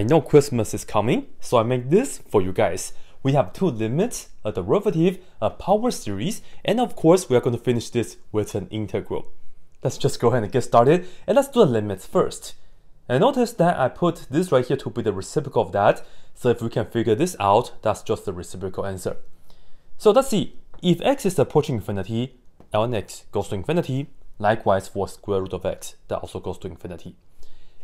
I know Christmas is coming, so I make this for you guys. We have two limits, a derivative, a power series, and of course we are going to finish this with an integral. Let's just go ahead and get started, and let's do the limits first. And notice that I put this right here to be the reciprocal of that, so if we can figure this out, that's just the reciprocal answer. So let's see, if x is approaching infinity, ln x goes to infinity, likewise for square root of x, that also goes to infinity.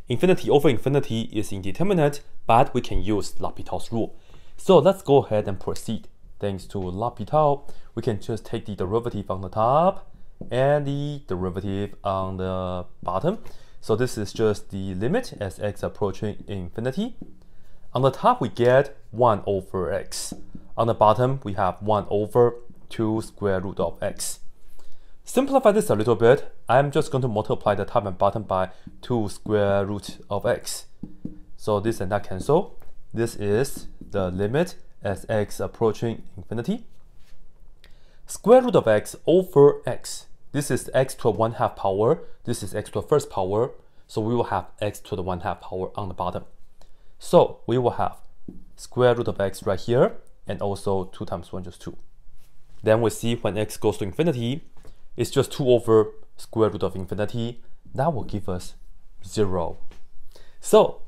Infinity over infinity is indeterminate, but we can use L'Hopital's rule. So let's go ahead and proceed. Thanks to L'Hopital, we can just take the derivative on the top and the derivative on the bottom. So this is just the limit as x approaching infinity. On the top, we get 1 over x. On the bottom, we have 1 over 2 square root of x. Simplify this a little bit, I'm just going to multiply the top and bottom by 2 square root of x. So this and that cancel. This is the limit as x approaching infinity. Square root of x over x. This is x to the 1 half power. This is x to the first power. So we will have x to the 1 half power on the bottom. So we will have square root of x right here and also 2 times 1 just 2. Then we see when x goes to infinity, is just 2 over square root of infinity. That will give us 0. So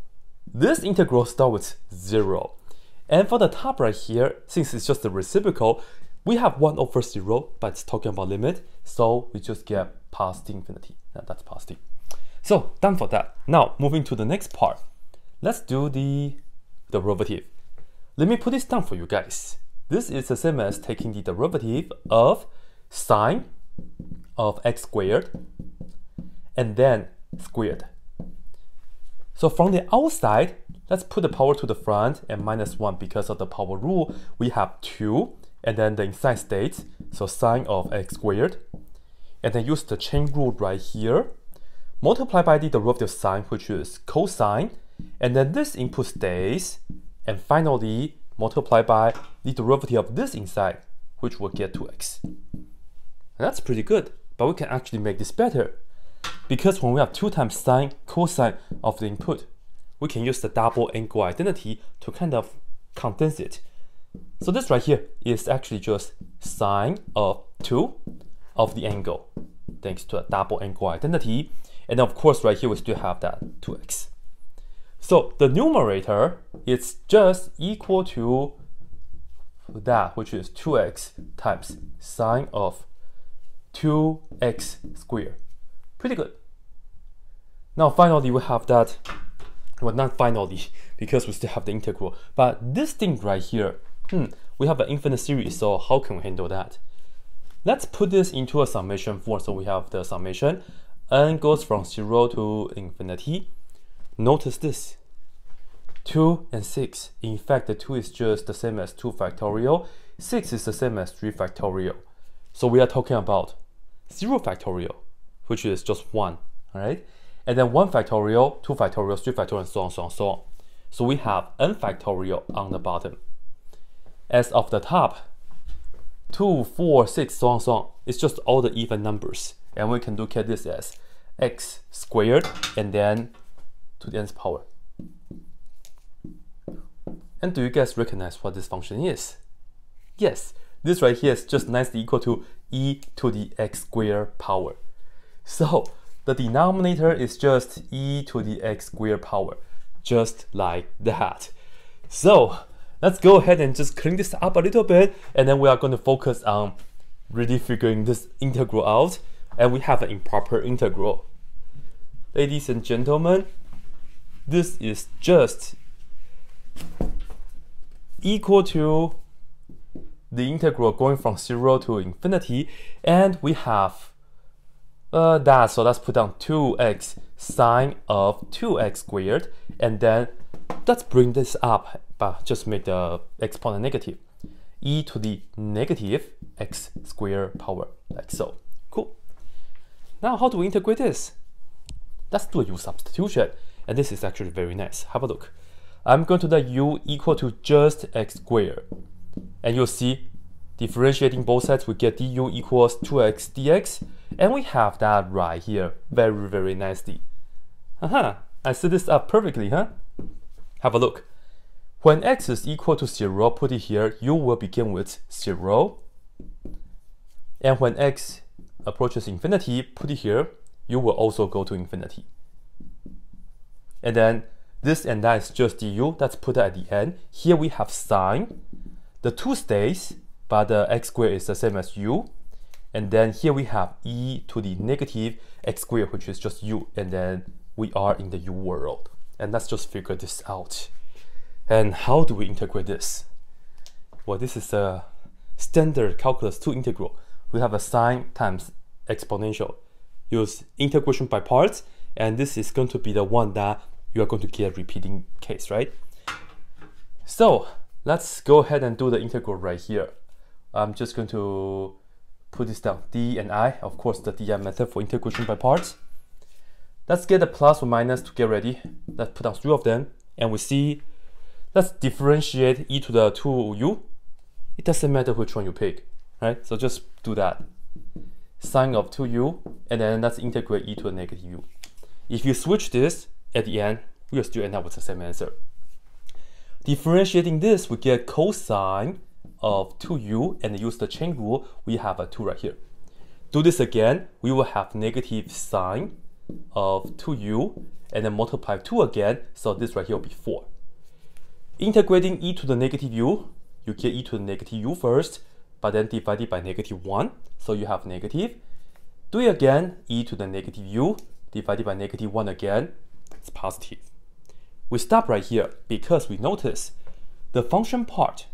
this integral starts with 0. And for the top right here, since it's just the reciprocal, we have 1 over 0, but it's talking about limit, so we just get past infinity. Now that's positive. So done for that. Now moving to the next part. Let's do the derivative. Let me put this down for you guys. This is the same as taking the derivative of sine of x squared and then squared. So from the outside, let's put the power to the front and minus 1 because of the power rule. We have 2 and then the inside states, so sine of x squared. And then use the chain rule right here. Multiply by the derivative sine, which is cosine. And then this input stays. And finally, multiply by the derivative of this inside, which will get 2x. And that's pretty good, but we can actually make this better. Because when we have 2 times sine cosine of the input, we can use the double angle identity to kind of condense it. So this right here is actually just sine of 2 of the angle, thanks to a double angle identity. And of course, right here, we still have that 2x. So the numerator is just equal to that, which is 2x times sine of 2x squared. Pretty good. Now finally we have that, well not finally, because we still have the integral, but this thing right here, hmm, we have an infinite series, so how can we handle that? Let's put this into a summation form, so we have the summation, n goes from 0 to infinity. Notice this, 2 and 6. In fact, the 2 is just the same as 2 factorial, 6 is the same as 3 factorial. So we are talking about 0 factorial, which is just 1, all right? And then 1 factorial, 2 factorial, 3 factorial, and so on, so on, so on. So we have n factorial on the bottom. As of the top, 2, 4, 6, so on, so on. It's just all the even numbers. And we can look at this as x squared and then to the nth power. And do you guys recognize what this function is? Yes, this right here is just nicely equal to e to the x squared power. So the denominator is just e to the x squared power, just like that. So let's go ahead and just clean this up a little bit, and then we are going to focus on really figuring this integral out, and we have an improper integral. Ladies and gentlemen, this is just equal to the integral going from 0 to infinity, and we have uh, that, so let's put down 2x sine of 2x squared, and then let's bring this up, but just make the exponent negative. e to the negative x squared power, like so. Cool. Now, how do we integrate this? Let's do a u substitution, and this is actually very nice. Have a look. I'm going to let u equal to just x squared and you'll see differentiating both sides, we get du equals 2x dx, and we have that right here very, very nicely. Aha, uh-huh. I set this up perfectly, huh? have a look. When x is equal to 0, put it here, you will begin with 0. And when x approaches infinity, put it here, you will also go to infinity. And then this and that is just du, that's put at the end. Here we have sine. The 2 stays, but the x squared is the same as u. And then here we have e to the negative x squared, which is just u. And then we are in the u world. And let's just figure this out. And how do we integrate this? Well, this is a standard calculus 2 integral. We have a sine times exponential. Use integration by parts, and this is going to be the one that you are going to get repeating case, right? So let's go ahead and do the integral right here. I'm just going to put this down, d and i, of course the di method for integration by parts. Let's get the plus or minus to get ready. Let's put down three of them, and we see, let's differentiate e to the 2u. It doesn't matter which one you pick, right? So just do that. Sine of 2u, and then let's integrate e to the negative u. If you switch this, at the end, we'll still end up with the same answer. Differentiating this, we get cosine of 2u, and use the chain rule, we have a 2 right here. Do this again, we will have negative sine of 2u, and then multiply 2 again, so this right here will be 4. Integrating e to the negative u, you get e to the negative u first, but then divided by negative 1, so you have negative. Do it again, e to the negative u, divided by negative 1 again, it's positive. We stop right here because we notice the function part,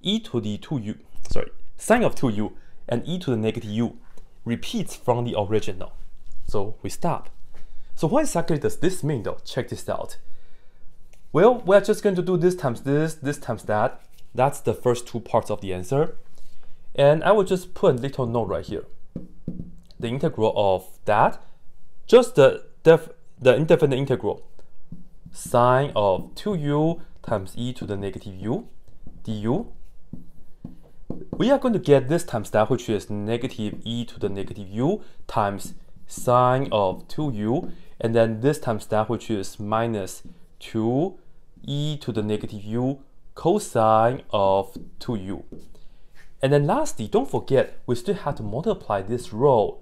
e to the 2u, sorry, sine of 2u and e to the negative u repeats from the original. So we stop. So what exactly does this mean though? Check this out. Well, we're just going to do this times this, this times that. That's the first two parts of the answer. And I will just put a little note right here. The integral of that, just the, the indefinite integral, sine of 2u times e to the negative u du. We are going to get this times that, which is negative e to the negative u times sine of 2u, and then this times that, which is minus 2 e to the negative u cosine of 2u. And then lastly, don't forget, we still have to multiply this row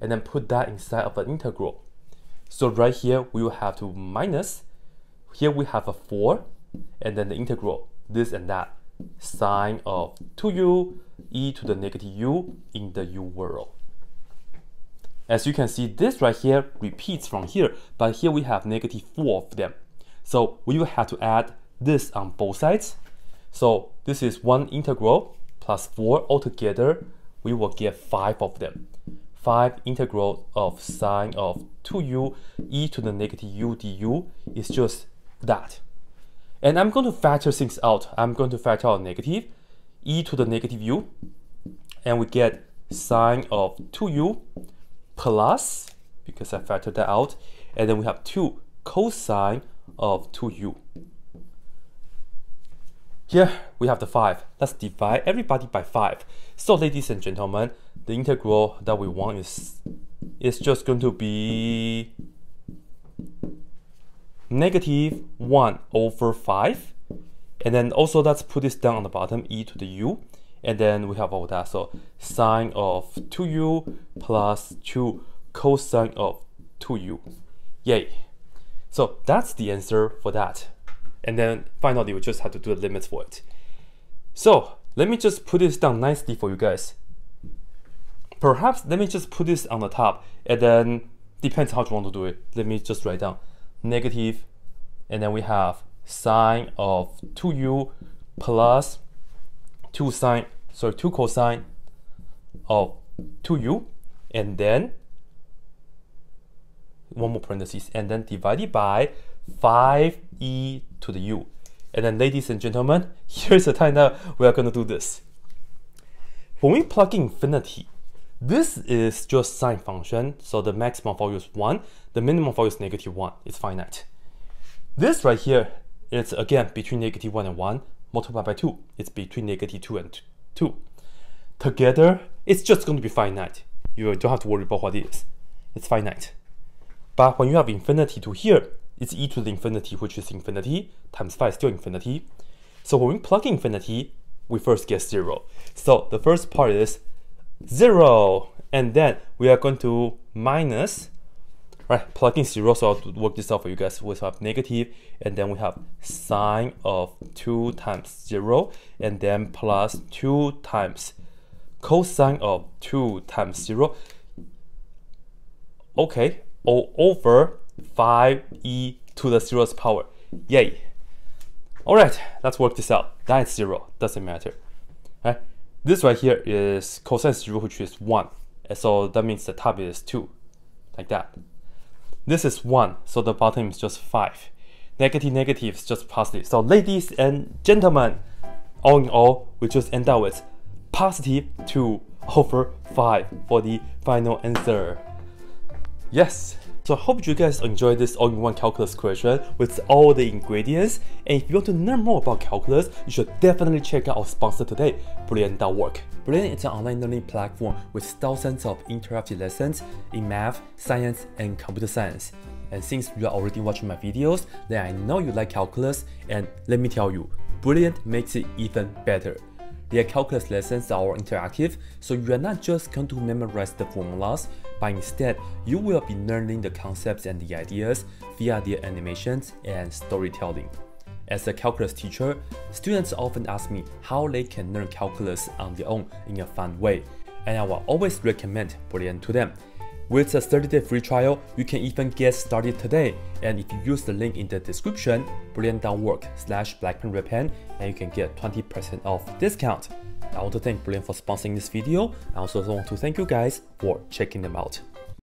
and then put that inside of an integral. So right here, we will have to minus, here we have a 4, and then the integral, this and that, sine of 2u e to the negative u in the u world. As you can see, this right here repeats from here, but here we have negative 4 of them. So we will have to add this on both sides. So this is one integral plus 4 altogether, we will get 5 of them. 5 integral of sine of 2u e to the negative u du is just that. And I'm going to factor things out. I'm going to factor out negative e to the negative u, and we get sine of 2u plus, because I factored that out, and then we have 2 cosine of 2u. Here we have the 5. Let's divide everybody by 5. So ladies and gentlemen, the integral that we want is, is just going to be negative 1 over 5. And then also let's put this down on the bottom, e to the u. And then we have all that. So sine of 2u plus 2 cosine of 2u. Yay. So that's the answer for that. And then finally, we just have to do the limits for it. So let me just put this down nicely for you guys. Perhaps let me just put this on the top and then depends how you want to do it. Let me just write down negative and then we have sine of 2u plus 2 sine, sorry, 2 cosine of 2u and then one more parenthesis and then divided by 5e to the u. And then ladies and gentlemen, here's the time that we are going to do this. When we plug in infinity, this is just sine function, so the maximum value is 1, the minimum value is negative 1, it's finite. This right here is again between negative 1 and 1, multiplied by 2, it's between negative 2 and 2. Together, it's just going to be finite. You don't have to worry about what it is. It's finite. But when you have infinity to here, it's e to the infinity, which is infinity, times 5 is still infinity. So when we plug infinity, we first get 0. So the first part is 0, and then we are going to minus, right, plug in 0, so I'll work this out for you guys. We have negative, and then we have sine of 2 times 0, and then plus 2 times cosine of 2 times 0. Okay, all over 5e to the zeroth power. Yay! Alright, let's work this out. That is 0, doesn't matter. Right? This right here is cosine 0, which is 1. And so that means the top is 2, like that. This is 1, so the bottom is just 5. Negative, negative is just positive. So ladies and gentlemen, all in all, we just end up with positive 2 over 5 for the final answer. Yes, so I hope you guys enjoyed this all-in-one calculus question with all the ingredients. And if you want to learn more about calculus, you should definitely check out our sponsor today, Brilliant.org. Brilliant is an online learning platform with thousands of interactive lessons in math, science, and computer science. And since you are already watching my videos, then I know you like calculus, and let me tell you, Brilliant makes it even better. Their calculus lessons are interactive, so you are not just going to memorize the formulas, but instead you will be learning the concepts and the ideas via their animations and storytelling. As a calculus teacher, students often ask me how they can learn calculus on their own in a fun way, and I will always recommend Brilliant to them. With a 30-day free trial, you can even get started today. And if you use the link in the description, brilliant.org slash blackpenredpen, and you can get 20% off discount. I want to thank Brilliant for sponsoring this video. I also want to thank you guys for checking them out.